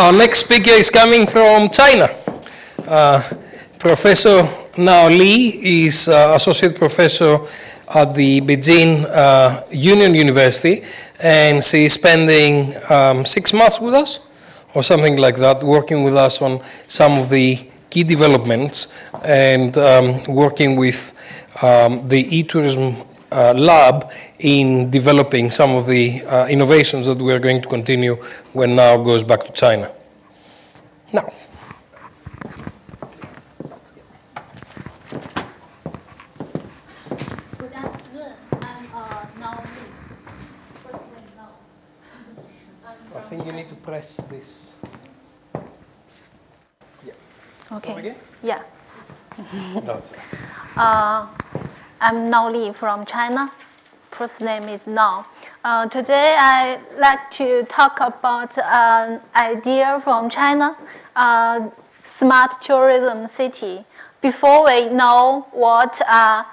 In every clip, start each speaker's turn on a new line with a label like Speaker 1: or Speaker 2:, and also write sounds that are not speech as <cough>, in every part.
Speaker 1: Our next speaker is coming from China. Uh, professor Nao Li is uh, associate professor at the Beijing uh, Union University, and she is spending um, six months with us, or something like that, working with us on some of the key developments and um, working with um, the e-tourism uh, lab in developing some of the uh, innovations that we are going to continue when Nao goes back to China. Now.
Speaker 2: I'm uh, Naomi. What's the name now? I'm
Speaker 1: I
Speaker 2: from
Speaker 1: think you need to press this. Yeah.
Speaker 2: Okay.
Speaker 1: again?
Speaker 2: Yeah.
Speaker 1: That's it.
Speaker 2: Uh, I'm Nao Li from China. First name is Nao. Uh, today I'd like to talk about an idea from China, uh, smart tourism city. Before we know what a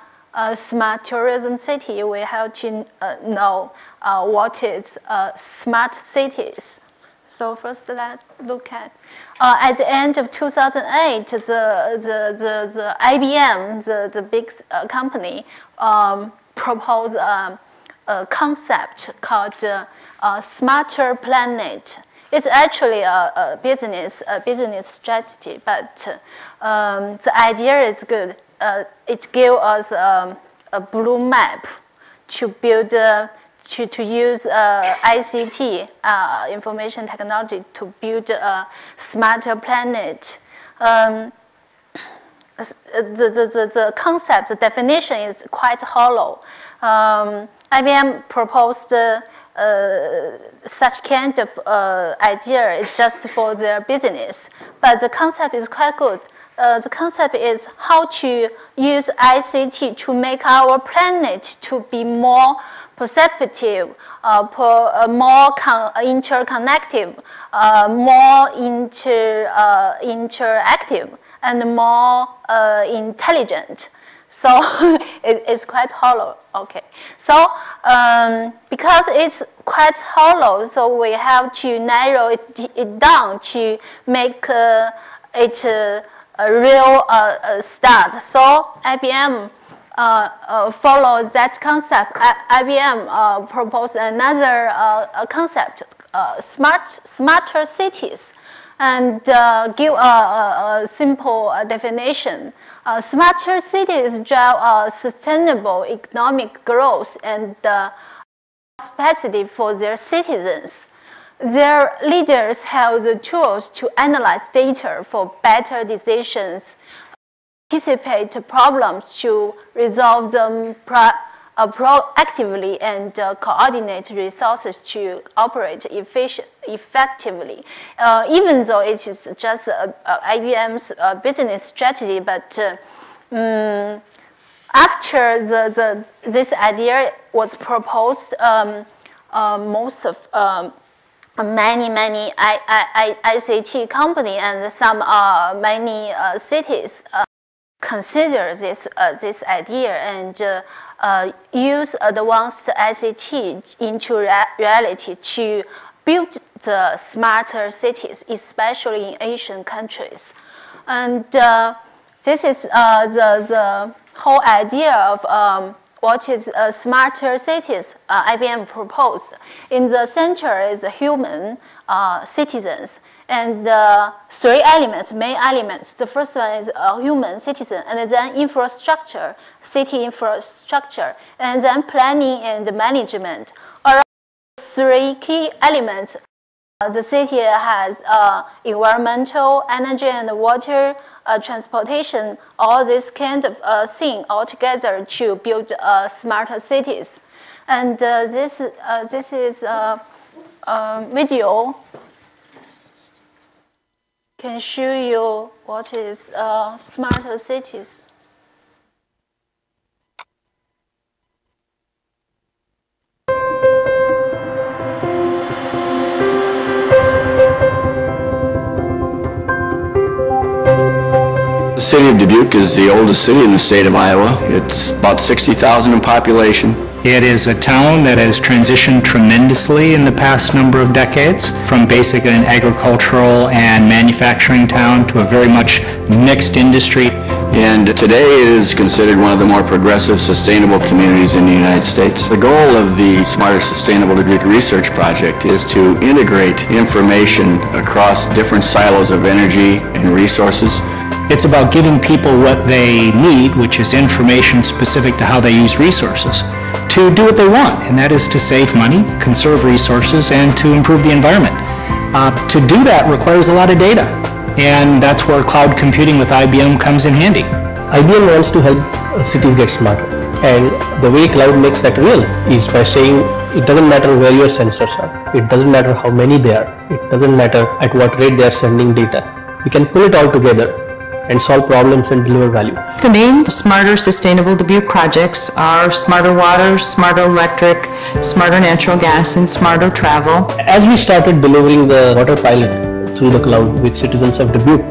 Speaker 2: smart tourism city, we have to uh, know uh, what is smart cities. So first, let's look at uh, at the end of 2008, the the the, the IBM, the the big uh, company, um, proposed um, a concept called uh, uh, smarter planet. It's actually a, a business a business strategy, but um, the idea is good. Uh, it gives us um, a blue map to build. To, to use uh, ICT, uh, information technology, to build a smarter planet. Um, the, the, the, the concept, the definition is quite hollow. Um, IBM proposed uh, such kind of uh, idea just for their business, but the concept is quite good. Uh, the concept is how to use ICT to make our planet to be more perceptive, uh, per, uh, more interconnected, uh, more inter, uh, interactive, and more uh, intelligent. So <laughs> it, it's quite hollow. Okay. So um, because it's quite hollow, so we have to narrow it, it down to make uh, it a real start. So IBM uh, uh, follow that concept, I IBM uh, proposed another uh, concept, uh, smart, smarter cities, and uh, give a, a, a simple definition. smarter cities drive sustainable economic growth and capacity for their citizens. Their leaders have the tools to analyze data for better decisions anticipate problems to resolve them pro uh, proactively and uh, coordinate resources to operate efficient, effectively. Uh, even though it is just IBM's uh, business strategy, but um, after the, the, this idea was proposed, um, uh, most of um, many, many I, I, I, ICT company and some uh, many cities consider this, uh, this idea and uh, uh, use advanced ICT into rea reality to build the smarter cities, especially in Asian countries. And uh, this is uh, the, the whole idea of um, what is uh, smarter cities IBM proposed. In the center is the human citizens and uh, three elements, main elements. The first one is a human citizen, and then infrastructure, city infrastructure, and then planning and management. Around three key elements. Uh, the city has uh, environmental, energy and water, uh, transportation, all this kind of uh, thing all together to build uh, smarter cities. And this, this is a video can show you what is uh, smarter cities.
Speaker 3: The city of Dubuque is the oldest city in the state of Iowa. It's about 60,000 in population.
Speaker 4: It is a town that has transitioned tremendously in the past number of decades, from basic an agricultural and manufacturing town to a very much mixed industry.
Speaker 3: And today it is considered one of the more progressive, sustainable communities in the United States. The goal of the Smarter Sustainable Dubuque Research Project is to integrate information across different silos of energy and resources.
Speaker 4: It's about giving people what they need, which is information specific to how they use resources, to do what they want, and that is to save money, conserve resources, and to improve the environment. Uh, to do that requires a lot of data, and that's where cloud computing with IBM comes in handy.
Speaker 5: IBM wants to help uh, cities get smarter. And the way cloud makes that real is by saying it doesn't matter where your sensors are. It doesn't matter how many they are. It doesn't matter at what rate they are sending data. We can pull it all together and solve problems and deliver value.
Speaker 6: The main Smarter Sustainable Dubuque projects are Smarter Water, Smarter Electric, Smarter Natural Gas, and Smarter Travel.
Speaker 5: As we started delivering the water pilot through the cloud with citizens of Dubuque,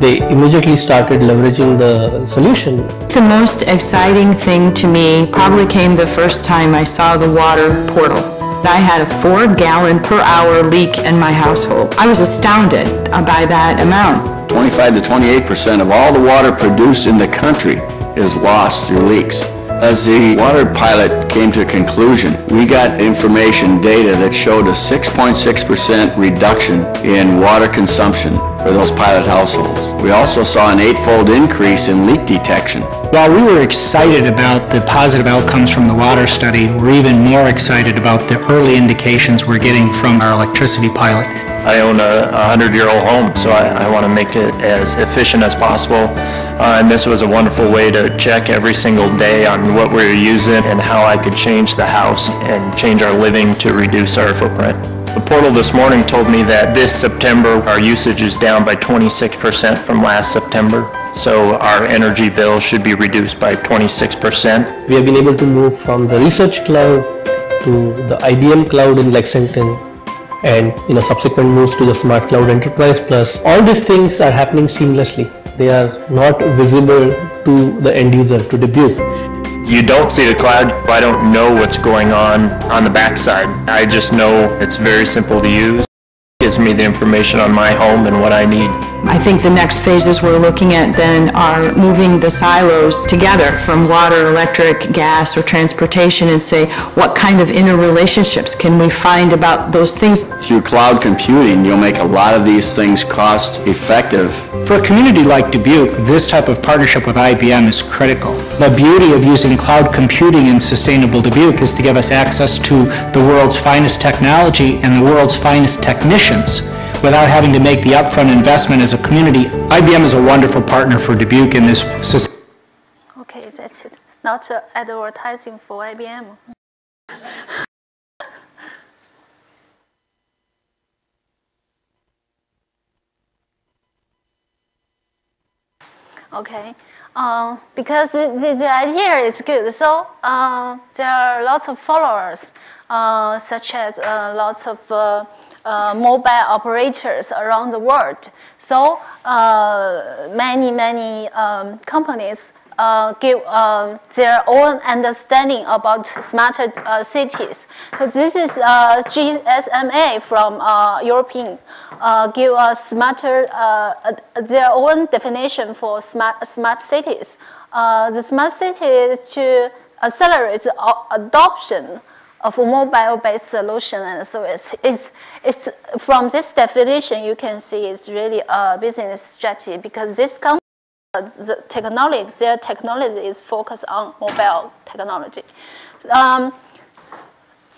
Speaker 5: they immediately started leveraging the solution.
Speaker 6: The most exciting thing to me probably came the first time I saw the water portal. I had a four gallon per hour leak in my household. I was astounded by that amount.
Speaker 3: 25 to 28 percent of all the water produced in the country is lost through leaks. As the water pilot came to a conclusion, we got information data that showed a 6.6 percent reduction in water consumption for those pilot households. We also saw an eightfold increase in leak detection.
Speaker 4: While we were excited about the positive outcomes from the water study, we're even more excited about the early indications we're getting from our electricity pilot.
Speaker 7: I own a 100-year-old home, so I, I want to make it as efficient as possible. Uh, and this was a wonderful way to check every single day on what we were using and how I could change the house and change our living to reduce our footprint. The portal this morning told me that this September, our usage is down by 26% from last September. So our energy bill should be reduced by 26%.
Speaker 5: We have been able to move from the research cloud to the IBM cloud in Lexington and in a subsequent moves to the smart cloud enterprise plus all these things are happening seamlessly they are not visible to the end user to Dubuque
Speaker 7: You don't see the cloud, I don't know what's going on on the backside. I just know it's very simple to use. Gives me the information on my home and what I need.
Speaker 6: I think the next phases we're looking at then are moving the silos together from water, electric, gas, or transportation and say, what kind of interrelationships can we find about those things?
Speaker 3: Through cloud computing, you'll make a lot of these things cost effective.
Speaker 4: For a community like Dubuque, this type of partnership with IBM is critical. The beauty of using cloud computing in sustainable Dubuque is to give us access to the world's finest technology and the world's finest technicians without having to make the upfront investment as a community. IBM is a wonderful partner for Dubuque in this system.
Speaker 2: Okay, that's it. Not uh, advertising for IBM. Okay, um, because the, the, idea is good, so uh, there are lots of followers, uh, such as uh, lots of uh, uh, mobile operators around the world. So uh, many, many um, companies uh, give um, their own understanding about smarter uh, cities. So this is uh, GSMA from uh, European. give us smarter, their own definition for smart, smart cities. the smart city is to accelerate adoption of mobile-based solution and service. It's, it's, from this definition, you can see it's really a business strategy because this company, the technology, their technology is focused on mobile technology. Um,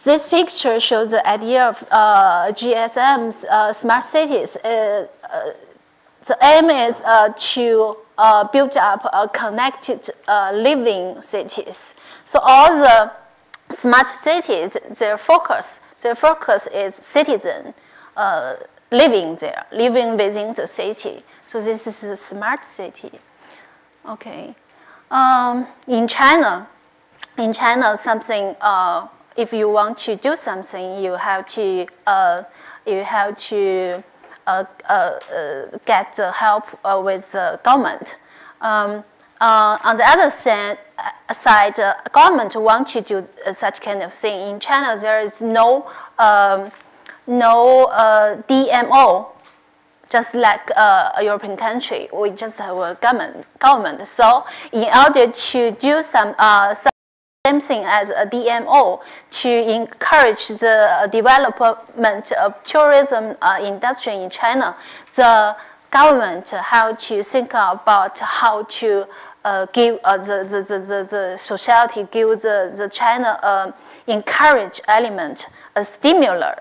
Speaker 2: this picture shows the idea of uh, GSM's uh, smart cities. Uh, uh the aim is uh, to uh, build up connected living cities. So all the smart cities, their focus, their focus is citizen uh, living there, living within the city. So this is a smart city. Okay. Um, in China, in China, something, uh, if you want to do something, you have to, uh, you have to uh, uh, uh, get the help with the government. Um, on the other side, side uh, government want to do uh, such kind of thing. In China, there is no um, no uh, DMO, just like uh, a European country. We just have a government. government. So in order to do some, uh, same thing as a DMO to encourage the development of tourism uh, industry in China, the government have to think about how to uh, give uh, the, the, the, the, the society, give the, the China uh, encourage element, a stimulus.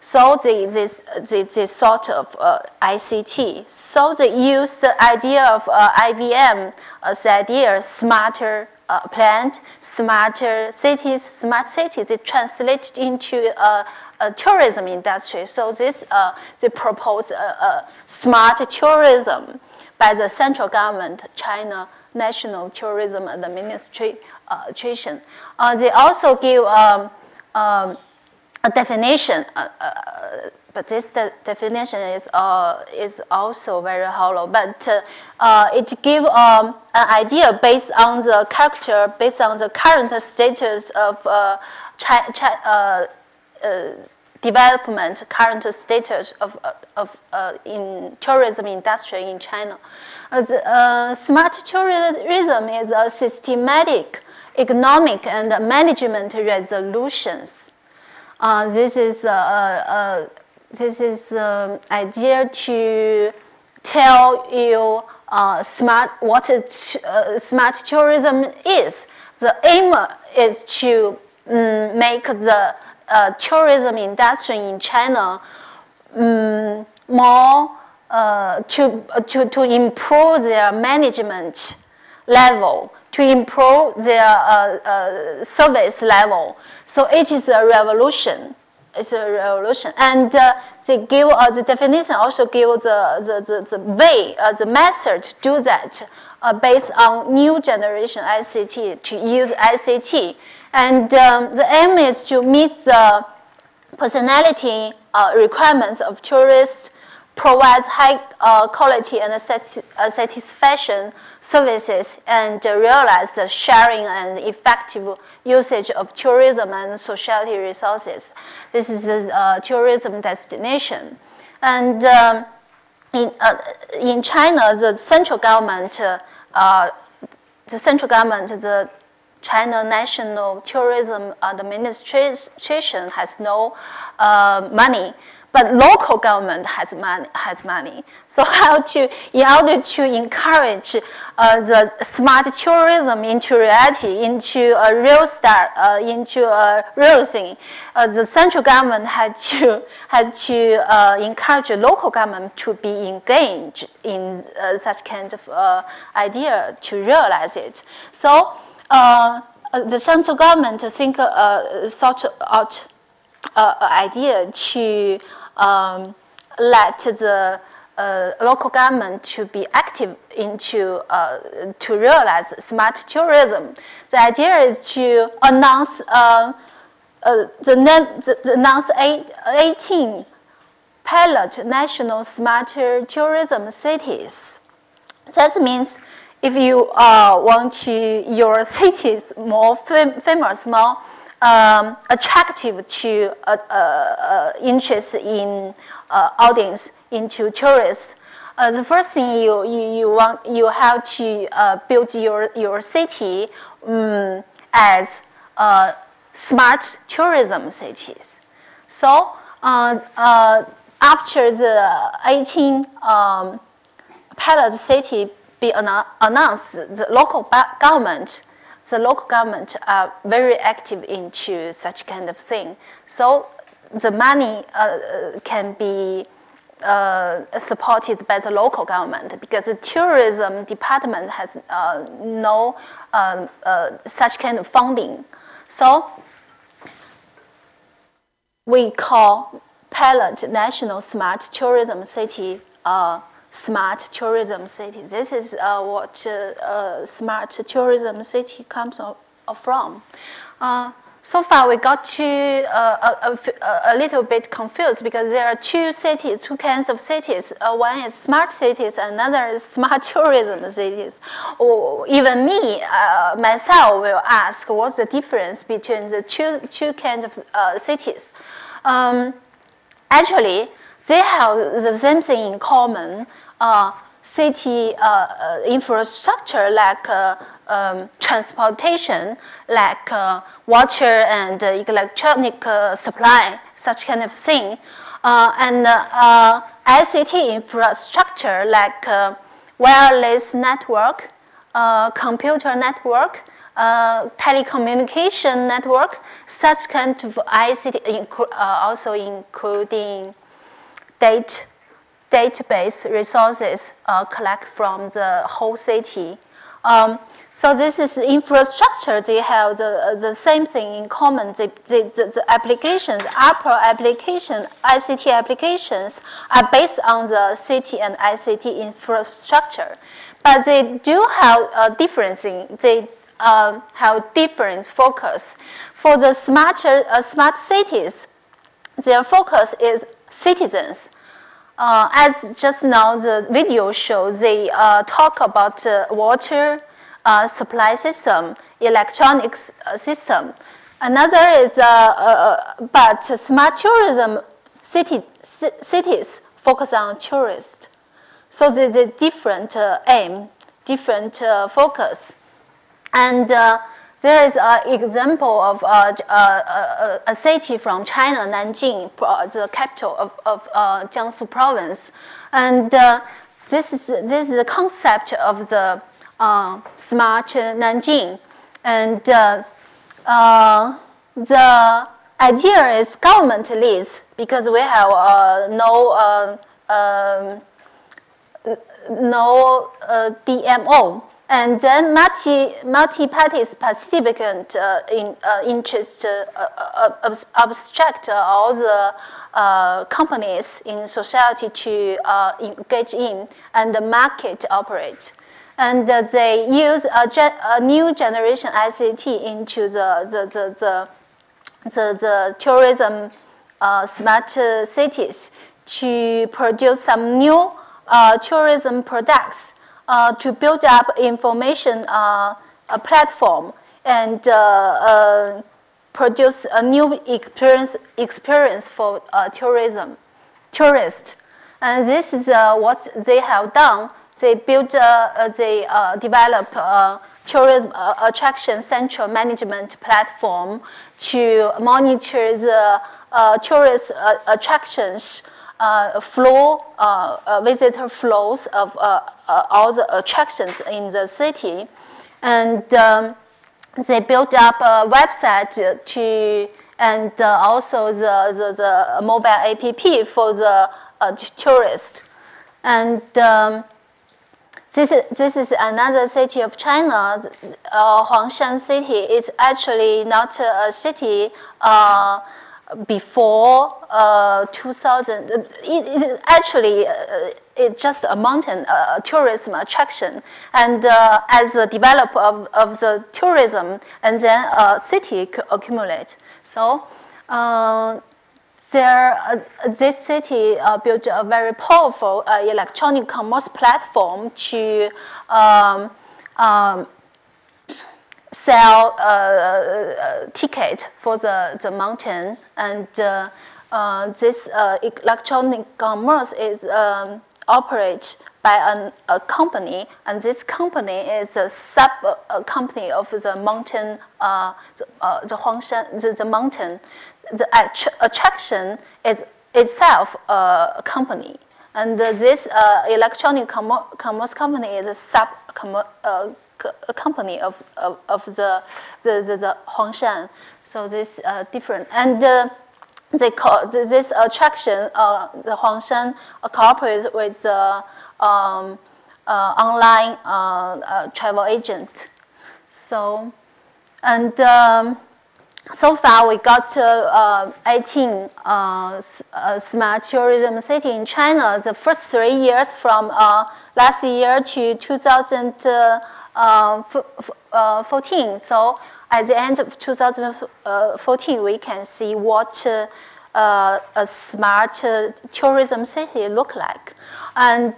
Speaker 2: So they, this, they, they sort of uh, ICT. So they use the idea of uh, IBM as idea, smarter uh, plant, smarter cities, smart cities. They translate into a, a tourism industry. So this, uh, they propose a, a smart tourism by the central government, China National Tourism Administration. Uh, they also give um, um, a definition, uh, uh, but this de definition is, is also very hollow. But it gives um, an idea based on the character, based on the current status of development, current status of, of in tourism industry in China. The, smart tourism is a systematic economic and management resolutions uh, this is uh, uh, this is um, idea to tell you uh, smart what uh, smart tourism is. The aim is to um, make the uh, tourism industry in China um, more to, to, to improve their management level, to improve their service level, so it is a revolution. It's a revolution. And uh, they give uh, the definition also give the, the, the, the way, uh, the method to do that uh, based on new generation ICT, to use ICT. And um, the aim is to meet the personality uh, requirements of tourists, provides high uh, quality and satisfaction services and realize the sharing and effective usage of tourism and society resources. This is a uh, tourism destination. And um, in, uh, in China, the central government, uh, the central government, the China National Tourism Administration has no uh, money but local government has money. Has money. So <laughs> how to, in order to encourage uh, the smart tourism into reality, into a real start, uh, into a real thing, uh, the central government had to <laughs> had to uh, encourage local government to be engaged in uh, such kind of idea to realize it. So the central government think uh, sort out idea to um, let the uh, local government to be active into uh, to realize smart tourism. The idea is to announce uh, uh the, the, the announce eight, 18 pilot national smart tourism cities. That means if you uh, want to your cities more fam famous, more um, attractive to uh, uh, interest in uh, audience, into tourists. Uh, the first thing you, you, you, want, you have to uh, build your, your city um, as smart tourism cities. So after the 18 um, pilot city be announced, the local government the local government are very active into such kind of thing. So the money uh, can be uh, supported by the local government because the tourism department has uh, no um, uh, such kind of funding. So we call pilot National Smart Tourism City uh, smart tourism city. This is uh, what uh, smart tourism city comes from. Uh, so far we got to uh, a, a, a, little bit confused because there are two cities, two kinds of cities. Uh, one is smart cities, another is smart <laughs> tourism cities. Or even me, uh, myself, will ask what's the difference between the two, two kinds of uh, cities. Um, actually, they have the same thing in common. Uh, city uh, infrastructure like um, transportation like uh, water and uh, electronic uh, supply, such kind of thing. Uh, and uh, ICT infrastructure like uh, wireless network, computer network, telecommunication network, such kind of ICT, also including date, database resources collect from the whole city. Um, so this is infrastructure. They have the, the same thing in common. The, the, the, applications, Apple application, ICT applications are based on the city and ICT infrastructure. But they do have a difference in, they uh, have different focus. For the smarter, uh, smart cities, their focus is citizens. Uh, as just now the video shows, they uh, talk about uh, water, uh, supply system, electronics uh, system. Another is, uh, but smart tourism city, cities focus on tourists. So the, the different aim, different focus. And there is an example of uh, uh, a city from China, Nanjing, the capital of, of uh, Jiangsu province. And this, is, this is the concept of the uh, smart Nanjing. And uh, uh, the idea is government leads because we have uh, no um, no DMO. And then multi, multi-party participant uh, in, uh, interest uh, abstract all the companies in society to engage in and the market operate. And uh, they use a, a, new generation ICT into the, the, the, the, the, the tourism uh, smart cities to produce some new uh, tourism products uh, to build up information uh, a platform and uh, produce a new experience, experience for tourism, tourists. And this is what they have done they build, uh, they uh, develop tourism uh, attraction central management platform to monitor the uh, tourist uh, attractions uh, flow, visitor flows of all the attractions in the city. And um, they built up a website to, and also the, the, the, mobile app for the tourist. And um, this is, this is another city of China. Uh, Huangshan city is actually not a city uh, before uh, 2000. It, it actually uh, it's just a mountain uh, tourism attraction. And uh, as a developer of, of the tourism, and then a city accumulate. So there, uh, this city uh, built a very powerful uh, electronic commerce platform to um, um, sell uh, uh, ticket for the, the mountain. And uh, this electronic commerce is um, operated by an, a company, and this company is a sub a company of the mountain, the, the Huangshan, the, the mountain the attraction is itself a company. And this uh, electronic com commerce company is a sub uh, company of, of, of the, the, the, the Huangshan. So this uh, different. And uh, they call this attraction, uh, the Huangshan uh, cooperate with the um, uh, online uh, uh, travel agent. So, and um, so far we got uh, 18 smart tourism city in China the first three years from last year to 2000 um, uh, 14. So at the end of 2014, uh, we can see what uh, a smart tourism city look like. And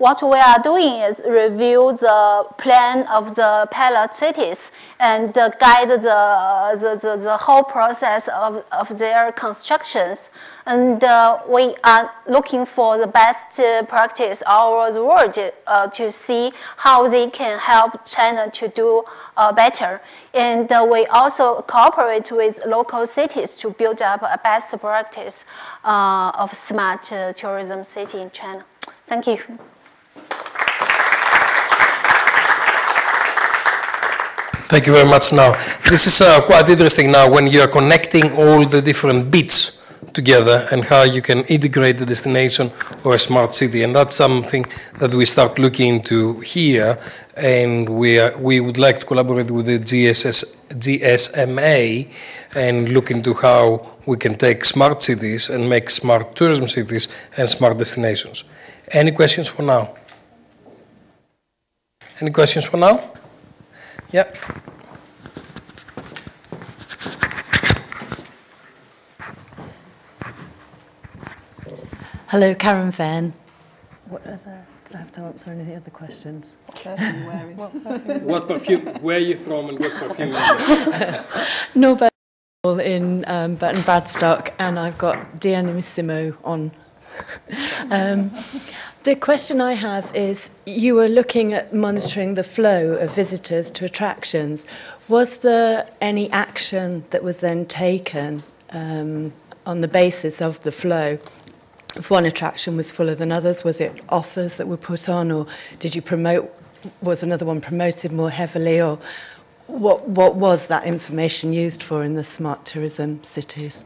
Speaker 2: what we are doing is review the plan of the pilot cities and uh, guide the, the, the, the, whole process of, of their constructions. And uh, we are looking for the best uh, practice all over the world uh, to see how they can help China to do uh, better. And uh, we also cooperate with local cities to build up a best practice of smart tourism city in China. Thank you.
Speaker 1: Thank you very much. Now, this is uh, quite interesting now when you are connecting all the different bits together and how you can integrate the destination or a smart city. And that's something that we start looking into here. And we, are, we would like to collaborate with the GSS, GSMA and look into how we can take smart cities and make smart tourism cities and smart destinations. Any questions for now? Any questions for now? Yeah.
Speaker 8: Hello, Karen Venn. What other, did I have to answer any other questions? <laughs>
Speaker 1: what perfume? Where are you from and what perfume? <laughs>
Speaker 8: no, but in um, Burton Bradstock, and I've got Diorissimo on. <laughs> um, the question I have is you were looking at monitoring the flow of visitors to attractions. Was there any action that was then taken um, on the basis of the flow? If one attraction was fuller than others, was it offers that were put on, or did you promote? Was another one promoted more heavily, or what, what was that information used for in the smart tourism cities?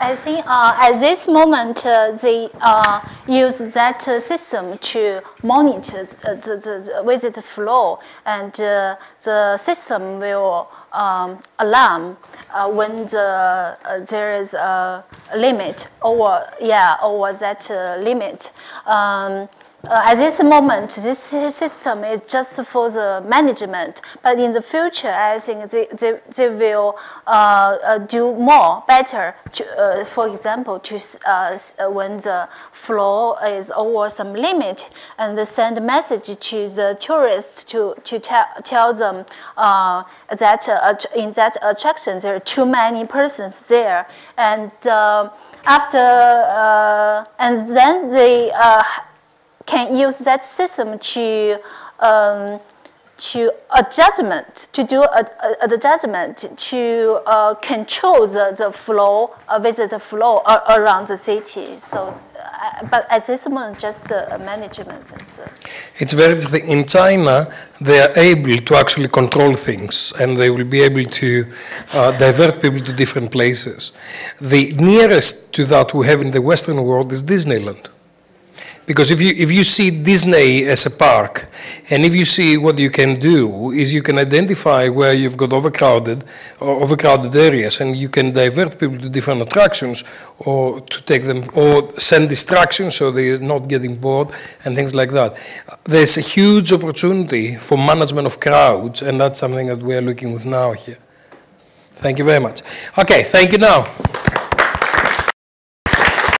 Speaker 2: I think uh, at this moment uh, they uh, use that uh, system to monitor the, the, the visit flow, and uh, the system will um, alarm uh, when the, there is a limit over yeah over that limit. Um, uh, at this moment, this system is just for the management, but in the future, I think they, they, they will uh, uh, do more, better, to, uh, for example, to, uh, uh, when the flow is over some limit, and they send a message to the tourists to, to tell, tell them that in that attraction there are too many persons there, and after, and then they can use that system to um, to adjustment to do a, a, a judgment to uh, control the, the flow uh, visitor flow around the city. So uh, but at this moment just uh, management is, uh,
Speaker 1: it's very interesting. In china they are able to actually control things and they will be able to uh, divert people to different places. The nearest to that we have in the western world is disneyland because if you, if you see Disney as a park, and if you see what you can do, is you can identify where you've got overcrowded or overcrowded areas, and you can divert people to different attractions, or to take them, or send distractions so they're not getting bored, and things like that. There's a huge opportunity for management of crowds, and that's something that we are looking with Nao here. Thank you very much. Okay, thank you Nao.